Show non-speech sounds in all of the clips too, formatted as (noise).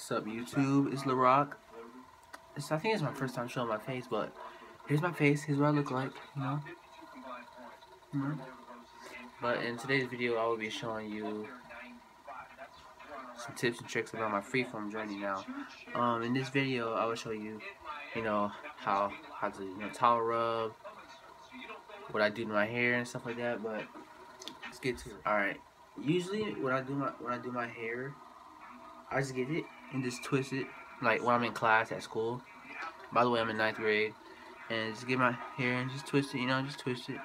What's up, YouTube? It's LaRock. I think it's my first time showing my face, but here's my face. Here's what I look like, you know? Mm -hmm. But in today's video, I will be showing you some tips and tricks about my freeform journey now. Um, in this video, I will show you, you know, how how to you know towel rub, what I do to my hair and stuff like that. But let's get to it. All right. Usually, when I do my when I do my hair, I just get it and just twist it like when I'm in class at school. By the way, I'm in ninth grade, and just get my hair and just twist it. You know, just twist it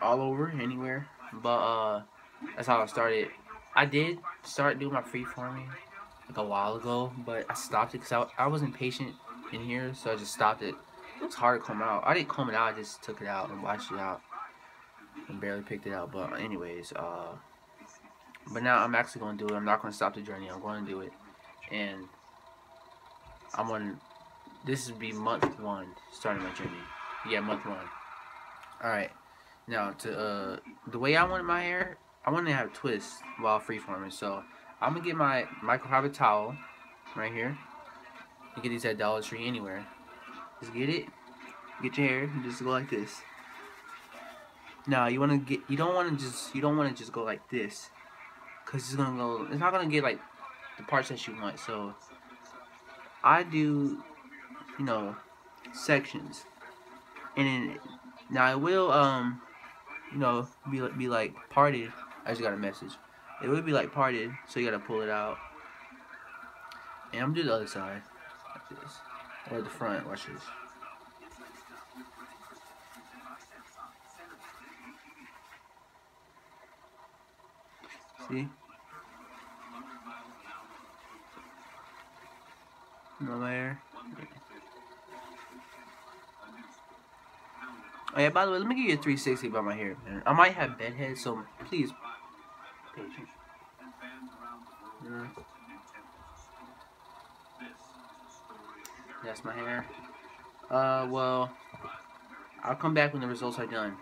all over anywhere. But uh, that's how I started. I did start doing my freeforming like a while ago, but I stopped it because I, I wasn't patient in here, so I just stopped it. It was hard to comb out. I didn't comb it out, I just took it out and washed it out and barely picked it out. But anyways, uh, but now I'm actually going to do it. I'm not going to stop the journey. I'm going to do it. And I'm on, this would be month one, starting my journey. Yeah, month one. Alright. Now, to uh, the way I wanted my hair, I want to have twists while freeforming. So, I'm to get my microfiber towel right here. You get these at Dollar Tree anywhere. Just get it. Get your hair and just go like this. Now, you want to get, you don't want to just, you don't want to just go like this because it's gonna go it's not gonna get like the parts that you want. So I do you know sections. And then now it will um you know be be like parted. I just got a message. It will be like parted so you gotta pull it out. And I'm do the other side like this. Or the front watch this. See? No there. Oh yeah, by the way, let me give you a 360 about my hair, man. I might have bedhead, so please, patience. Yeah. That's my hair. Uh, well, I'll come back when the results are done.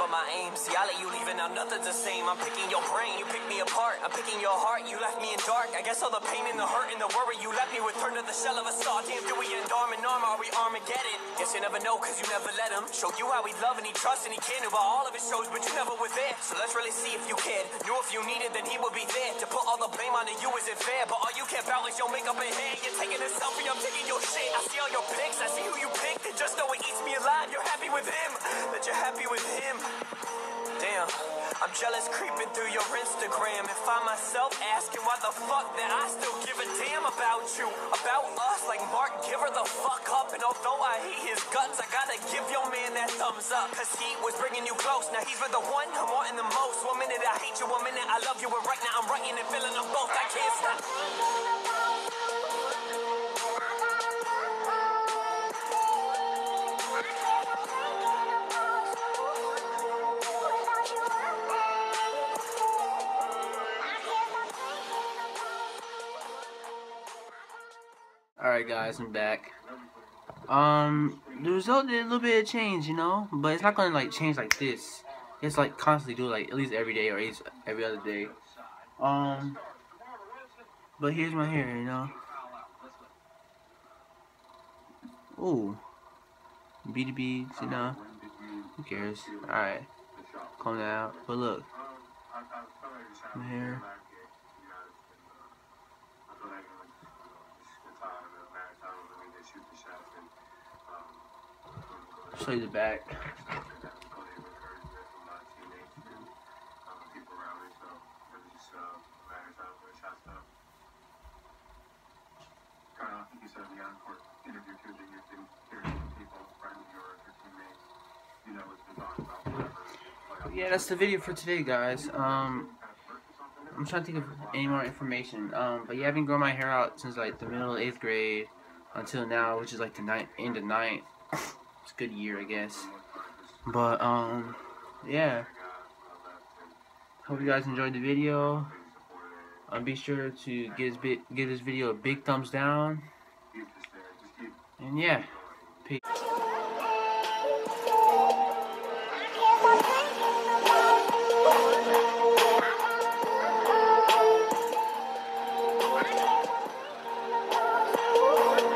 That my aim. See, I let you leave and now nothing's the same. I'm picking your brain, you pick me apart. I'm picking your heart, you left me in dark. I guess all the pain and the hurt and the worry you left me with turned to the shell of a star. Damn, do we end arm in arm? Are we Armageddon? Guess you never know, cause you never let him. Show you how he love and he trust and he can about all of his shows, but you never were there. So let's really see if you cared. Knew if you needed, then he would be there. To put all the blame onto you isn't fair, but all you care about is your makeup and hair. You're taking a selfie, I'm taking your shit. I see all your pics, I see who you picked, I'm jealous creeping through your Instagram and find myself asking why the fuck that I still give a damn about you, about us. Like Mark, give her the fuck up. And although I hate his guts, I gotta give your man that thumbs up. Cause he was bringing you close. Now he's with the one I'm wanting the most. One minute I hate you, one minute I love you. And right now I'm writing and feeling them both. I can't stop. Alright guys, I'm back. Um, the result did a little bit of change, you know, but it's not gonna like change like this. It's like constantly do like at least every day or at least every other day. Um, but here's my hair, you know. Ooh, beady beads, you know. Who cares? Alright, calm down. But look, my hair. Show you the back. yeah, that's the video for today, guys. Um, I'm trying to think of any more information. Um, but yeah, I've been growing my hair out since like the middle of eighth grade until now, which is like the ninth, end of ninth. (laughs) it's a good year, I guess. But um, yeah. Hope you guys enjoyed the video. Um, be sure to give this, give this video a big thumbs down. And yeah.